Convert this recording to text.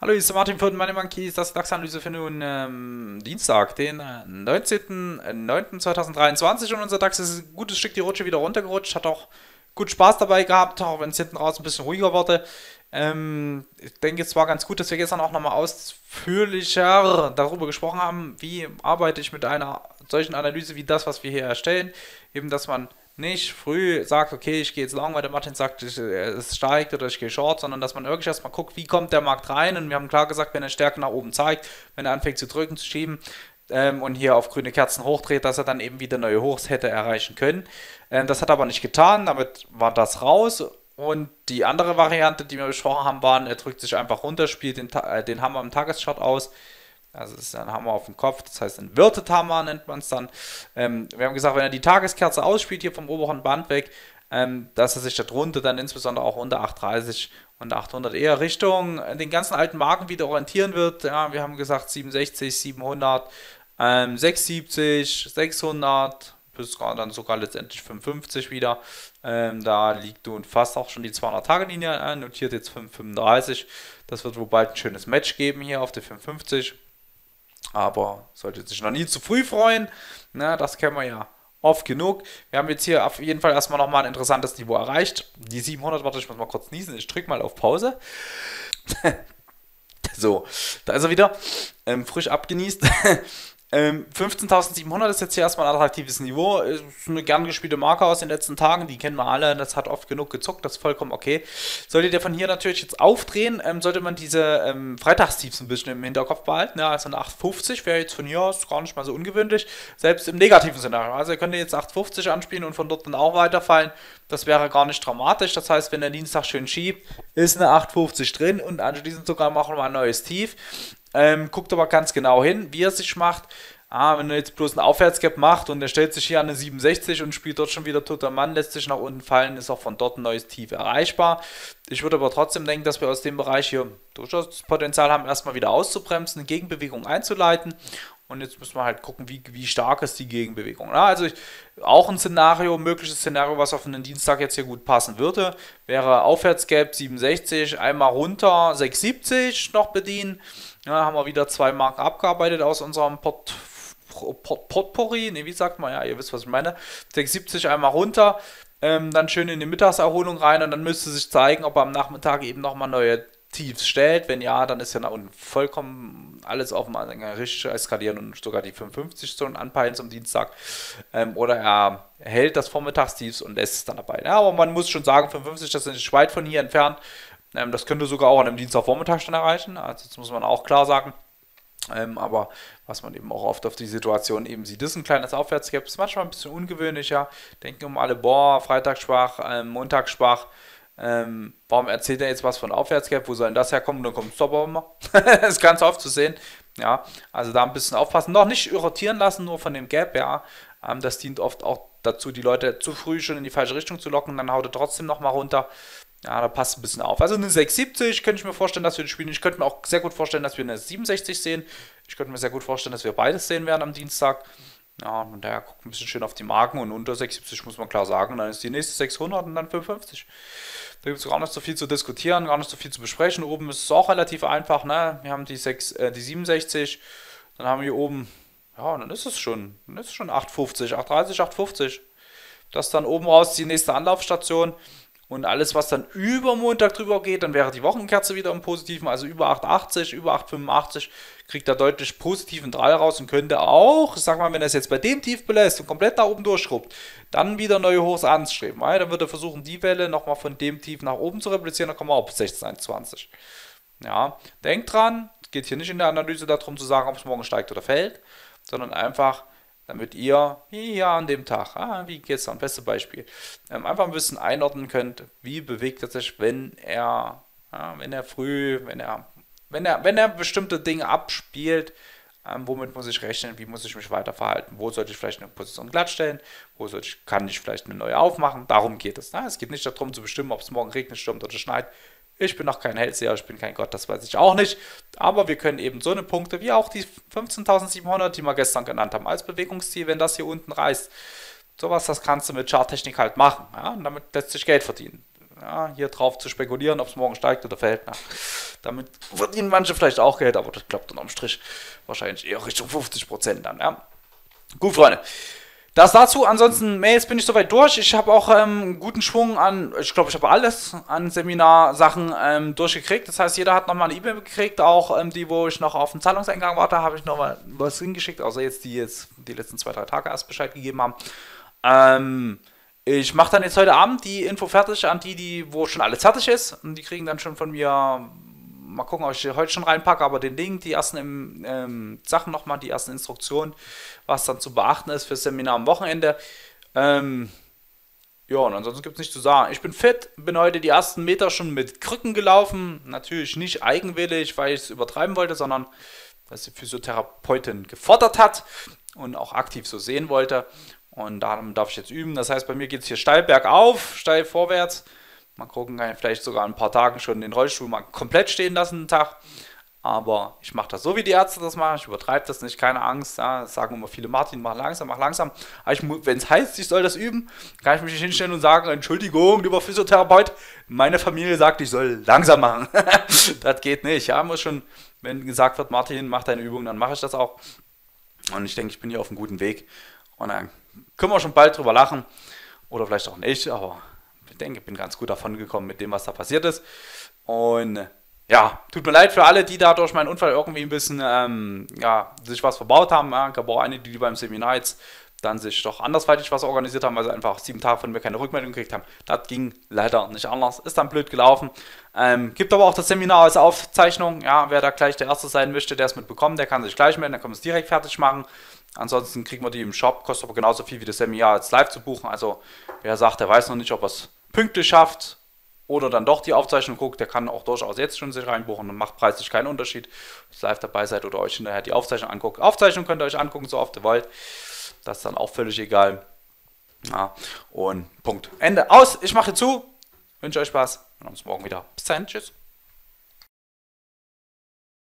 Hallo, hier ist Martin von Money das DAX-Analyse für nun ähm, Dienstag, den äh, 19.09.2023 und unser DAX ist ein gutes Stück die Rutsche wieder runtergerutscht, hat auch gut Spaß dabei gehabt, auch wenn es hinten raus ein bisschen ruhiger wurde. Ähm, ich denke, es war ganz gut, dass wir gestern auch nochmal ausführlicher darüber gesprochen haben, wie arbeite ich mit einer solchen Analyse wie das, was wir hier erstellen. Eben, dass man nicht früh sagt, okay, ich gehe jetzt lang, weil der Martin sagt, ich, es steigt oder ich gehe short, sondern dass man wirklich erstmal guckt, wie kommt der Markt rein. Und wir haben klar gesagt, wenn er Stärke nach oben zeigt, wenn er anfängt zu drücken, zu schieben ähm, und hier auf grüne Kerzen hochdreht, dass er dann eben wieder neue Hochs hätte erreichen können. Ähm, das hat er aber nicht getan, damit war das raus. Und die andere Variante, die wir besprochen haben, waren, er drückt sich einfach runter, spielt den, äh, den Hammer im Tageschart aus also es ist ein Hammer auf dem Kopf, das heißt ein Wirtethammer nennt man es dann. Ähm, wir haben gesagt, wenn er die Tageskerze ausspielt, hier vom oberen Band weg, ähm, dass er sich darunter dann insbesondere auch unter 830 und 800 eher Richtung den ganzen alten Marken wieder orientieren wird. Ja, wir haben gesagt 67, 700, ähm, 670, 600, bis dann sogar letztendlich 55 wieder. Ähm, da liegt nun fast auch schon die 200-Tage-Linie, äh, notiert jetzt 535. Das wird wohl bald ein schönes Match geben hier auf der 550. Aber sollte sich noch nie zu früh freuen. Na, das kennen wir ja oft genug. Wir haben jetzt hier auf jeden Fall erstmal nochmal ein interessantes Niveau erreicht. Die 700, warte, ich muss mal kurz niesen. Ich drücke mal auf Pause. so, da ist er wieder. Ähm, frisch abgenießt. Ähm, 15.700 ist jetzt hier erstmal ein attraktives Niveau. Ist eine gern gespielte Marke aus den letzten Tagen. Die kennen wir alle. Das hat oft genug gezockt. Das ist vollkommen okay. Solltet ihr von hier natürlich jetzt aufdrehen, ähm, sollte man diese ähm, Freitagstiefs ein bisschen im Hinterkopf behalten. Ja, also eine 850 wäre jetzt von hier aus gar nicht mal so ungewöhnlich. Selbst im negativen Szenario. Also ihr könnt jetzt 850 anspielen und von dort dann auch weiterfallen. Das wäre gar nicht dramatisch. Das heißt, wenn der Dienstag schön schiebt, ist eine 850 drin und anschließend sogar machen wir ein neues Tief. Ähm, guckt aber ganz genau hin, wie er sich macht. Ah, wenn er jetzt bloß einen Aufwärtsgap macht und er stellt sich hier an eine 67 und spielt dort schon wieder toter Mann, lässt sich nach unten fallen, ist auch von dort ein neues Tief erreichbar. Ich würde aber trotzdem denken, dass wir aus dem Bereich hier durchaus das Potenzial haben, erstmal wieder auszubremsen, eine Gegenbewegung einzuleiten. Und jetzt müssen wir halt gucken, wie, wie stark ist die Gegenbewegung. Ja, also ich, auch ein Szenario, mögliches Szenario, was auf einen Dienstag jetzt hier gut passen würde, wäre Aufwärtsgap 67, einmal runter 670 noch bedienen ja, haben wir wieder zwei Marken abgearbeitet aus unserem Port, Port, Potpourri. Ne, wie sagt man? Ja, ihr wisst, was ich meine. 670 einmal runter, ähm, dann schön in die Mittagserholung rein und dann müsste sich zeigen, ob am Nachmittag eben nochmal neue Tiefs stellt. Wenn ja, dann ist ja nach unten vollkommen alles offen, also richtig eskalieren und sogar die 55 Zonen anpeilen zum Dienstag. Ähm, oder er hält das Vormittagstiefs und lässt es dann dabei. Ja, aber man muss schon sagen, 55, das ist nicht weit von hier entfernt. Ähm, das könnte sogar auch an einem Dienstagvormittag schon erreichen. Also das muss man auch klar sagen. Ähm, aber was man eben auch oft auf die Situation eben sieht, ist ein kleines Aufwärtsgap. Ist manchmal ein bisschen ungewöhnlicher. Denken um alle, boah, Freitag schwach, ähm, Montag schwach. Ähm, warum erzählt er jetzt was von Aufwärtsgap? Wo soll denn das herkommen? Dann kommt Stopper immer. das ist ganz oft zu sehen. Ja, also da ein bisschen aufpassen. Noch nicht irritieren lassen, nur von dem Gap, ja. Ähm, das dient oft auch dazu, die Leute zu früh schon in die falsche Richtung zu locken. Dann haut er trotzdem nochmal runter. Ja, da passt ein bisschen auf. Also eine 670 könnte ich mir vorstellen, dass wir spielen. Ich könnte mir auch sehr gut vorstellen, dass wir eine 67 sehen. Ich könnte mir sehr gut vorstellen, dass wir beides sehen werden am Dienstag. Ja, und daher guckt ein bisschen schön auf die Marken und unter 670 muss man klar sagen. Dann ist die nächste 600 und dann 55. Da gibt es gar nicht so viel zu diskutieren, gar nicht so viel zu besprechen. Oben ist es auch relativ einfach. Ne? Wir haben die, 6, äh, die 67, dann haben wir hier oben, ja, dann ist es schon, dann ist es schon 850, 830, 850. Das dann oben raus die nächste Anlaufstation. Und alles, was dann über Montag drüber geht, dann wäre die Wochenkerze wieder im Positiven, also über 8,80, über 8,85, kriegt er deutlich positiven 3 raus und könnte auch, sag mal, wenn er es jetzt bei dem Tief belässt und komplett nach oben durchschrubbt, dann wieder neue Hochs anstreben. Weil dann wird er versuchen, die Welle nochmal von dem Tief nach oben zu replizieren, dann kommen wir auf 16,21. Ja, denkt dran, es geht hier nicht in der Analyse darum zu sagen, ob es morgen steigt oder fällt, sondern einfach, damit ihr hier an dem Tag, ah, wie gestern, beste Beispiel, ähm, einfach ein bisschen einordnen könnt, wie bewegt er sich, wenn er, ja, wenn er früh, wenn er, wenn er, wenn er bestimmte Dinge abspielt, ähm, womit muss ich rechnen, wie muss ich mich weiter verhalten, wo sollte ich vielleicht eine Position glatt stellen, wo sollte ich, kann ich vielleicht eine neue aufmachen, darum geht es. Ne? Es geht nicht darum zu bestimmen, ob es morgen regnet, stürmt oder schneit, ich bin noch kein Hellseher, ich bin kein Gott, das weiß ich auch nicht. Aber wir können eben so eine Punkte wie auch die 15.700, die wir gestern genannt haben, als Bewegungsziel, wenn das hier unten reißt, Sowas, das kannst du mit Charttechnik halt machen. Ja? Und damit lässt sich Geld verdienen. Ja, hier drauf zu spekulieren, ob es morgen steigt oder fällt. Na, damit verdienen manche vielleicht auch Geld, aber das klappt dann am Strich wahrscheinlich eher Richtung 50% dann. Ja? Gut, Freunde. Das dazu, ansonsten Mails bin ich soweit durch. Ich habe auch ähm, guten Schwung an, ich glaube, ich habe alles an Seminarsachen ähm, durchgekriegt. Das heißt, jeder hat nochmal eine E-Mail gekriegt, auch ähm, die, wo ich noch auf den Zahlungseingang warte, habe ich nochmal was hingeschickt, außer jetzt die jetzt die letzten zwei, drei Tage erst Bescheid gegeben haben. Ähm, ich mache dann jetzt heute Abend die Info fertig an die, die, wo schon alles fertig ist. Und die kriegen dann schon von mir mal gucken, ob ich heute schon reinpacke, aber den Link, die ersten ähm, Sachen nochmal, die ersten Instruktionen, was dann zu beachten ist für das Seminar am Wochenende. Ähm, ja, und ansonsten gibt es nichts zu sagen. Ich bin fit, bin heute die ersten Meter schon mit Krücken gelaufen. Natürlich nicht eigenwillig, weil ich es übertreiben wollte, sondern weil die Physiotherapeutin gefordert hat und auch aktiv so sehen wollte. Und darum darf ich jetzt üben. Das heißt, bei mir geht es hier steil bergauf, steil vorwärts. Mal gucken, kann ich vielleicht sogar ein paar Tagen schon den Rollstuhl mal komplett stehen lassen, einen Tag. Aber ich mache das so, wie die Ärzte das machen. Ich übertreibe das nicht, keine Angst. Ja, das sagen immer viele, Martin, mach langsam, mach langsam. Wenn es heißt, ich soll das üben, kann ich mich nicht hinstellen und sagen, Entschuldigung, lieber Physiotherapeut, meine Familie sagt, ich soll langsam machen. das geht nicht. Ja, muss schon, wenn gesagt wird, Martin, mach deine Übung, dann mache ich das auch. Und ich denke, ich bin hier auf einem guten Weg. Und dann können wir schon bald drüber lachen. Oder vielleicht auch nicht, aber ich denke, ich bin ganz gut davon gekommen mit dem, was da passiert ist. Und ja, tut mir leid für alle, die da durch meinen Unfall irgendwie ein bisschen, ähm, ja, sich was verbaut haben. Ja, gab auch einige, die beim Seminar jetzt dann sich doch andersweitig was organisiert haben, weil sie einfach sieben Tage von mir keine Rückmeldung gekriegt haben. Das ging leider nicht anders, ist dann blöd gelaufen. Ähm, gibt aber auch das Seminar als Aufzeichnung. Ja, wer da gleich der Erste sein möchte, der es mitbekommt, der kann sich gleich melden, dann kann man es direkt fertig machen. Ansonsten kriegen wir die im Shop, kostet aber genauso viel wie das Seminar als live zu buchen. Also wer sagt, der weiß noch nicht, ob er es pünktlich schafft oder dann doch die Aufzeichnung guckt, der kann auch durchaus jetzt schon sich reinbuchen und macht preislich keinen Unterschied, ob ihr live dabei seid oder euch hinterher die Aufzeichnung anguckt. Aufzeichnung könnt ihr euch angucken, so oft ihr wollt. Das ist dann auch völlig egal. Ja, und Punkt. Ende. Aus. Ich mache zu. Wünsche euch Spaß. Wir uns morgen wieder. Bis dann. Tschüss.